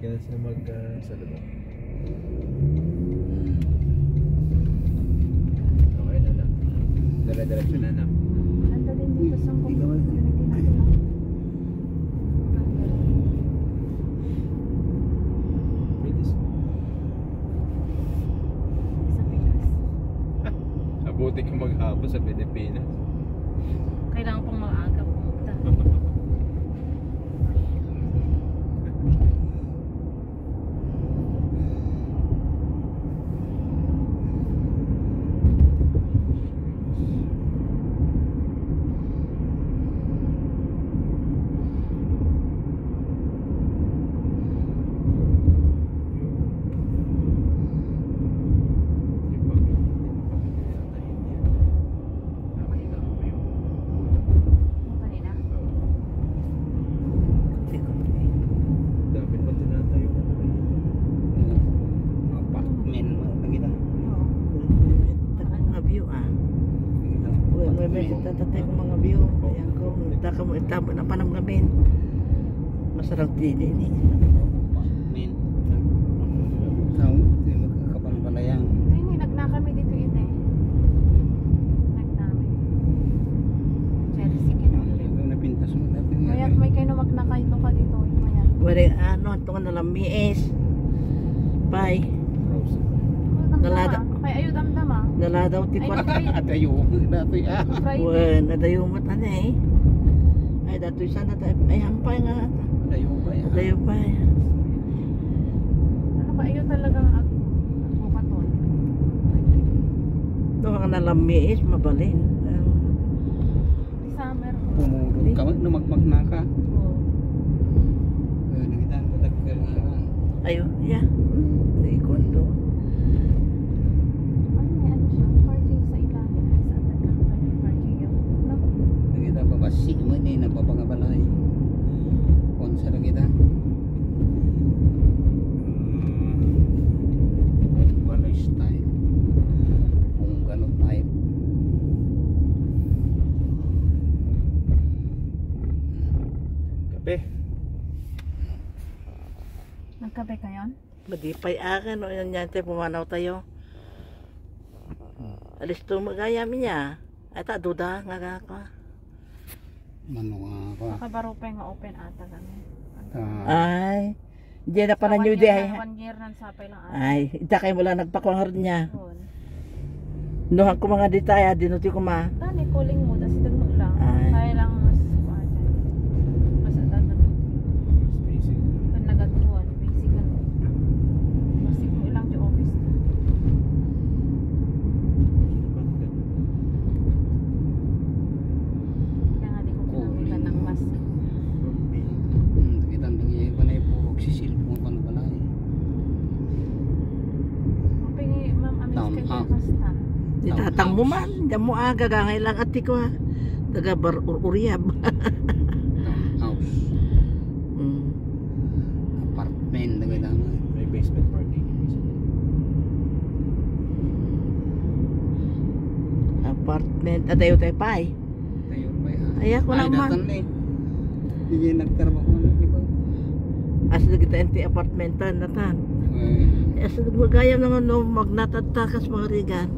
ka na sila mag uh, salubong. Okay na na. Dire-diretso na na. Ganda din dito sa Hindi ka man- community natin. ah. Bilis. Sa Pinas. Abuti ka maghapon sa Pilipinas. Kailangan pang maaga pumunta. Yung pamilya, pamilya yata hindi yan. Nakakita ko pa yung Yung kanina. dami pa tinatayo na naman ito. Apartment mo, nakita? Oo. Mga view ah. May tatatay ko mga view. Ayan ko, taka mo itabo na panamgamin. Masarap din ini. Apartment. Tao, di magkakapanpalayan. Ay, hindi. Nagna kami dito ite. Nagnami. Chelsea kino. Ikaw napintas mo natin. Kaya may kayo magnakay ito ka dito. Maya. Wala ano, ito nalang miis. Bye. Nalada. Kaya ayo damdama. Naladaw ti. Friday. Adayo. Datoy ah. Friday. Well, nadayo mo tani eh. Ay, datoy sana tayo. Ay, hampay nga. Layo ba yan? Nadayo pa eh. Ano ba ayo talagang ag bukaton. Ito nga nalang miis, mabalin. Ah, summer. Pumurong ka, namagmag na ka. Oo. Eh, nakita ko dagkal ka. Ayo, yeah. Naikon to. Ano may ano siya? Parking sa ilalim. Ay, sa tagang kanyang parking yun. No? Nakita pa ba napapangabalay. Konsa na kita. Kung gano'y style. Kung gano'y type. Kape. Nagkape kayo? Madipay akin, o yan yan tayo, pumanaw tayo. Alis to magaya mi niya. Ay ta, duda nga nga ka. Mano nga ka. Nakabaro pa nga open ata kami. Ah, Ay, hindi na pa na One new year day. na- One year nan sapay lang ata. Ay, ita kayo mula nagpakuangar niya. Yun. Nuhang ko mga detaya, dinuti ko ma. Tani, calling mo. Tapos Di tatang mo man, diyan mo aga, gangay lang ati ko ha. Taga bar uriyab. Townhouse. mm. Apartment na kailangan. May basement parking. Apartment, adayo tayo pa eh. Tayo ba yan? Ay, ako lang man. eh. Hindi nagtrabaho na, di ba? As kita enti apartmentan natan. Eh, As magaya naman no, magnatatakas mga rigan.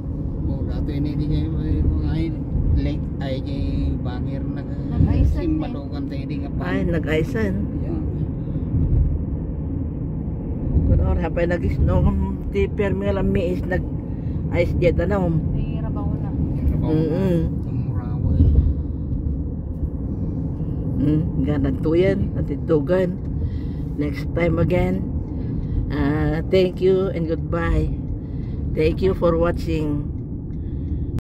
Oh, dato ini di may mga ay late ay kay bangir na Nag-aysan eh. simbalukan tayo di nga pa. Ay, nag-aisan. Kunor, hapay nag-isno, ti permi nga lang miis, nag-ais diya danom. Ay, rabaw na. Na. Mm-mm. Tumurawan. Mm, nga nagtuyan, natitugan. Next time again. Uh, thank you and goodbye. Thank you for watching.